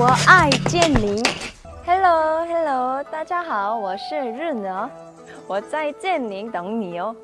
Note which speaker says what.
Speaker 1: 我爱建宁 hello hello 大家好我是日呢。我在建宁等你哦。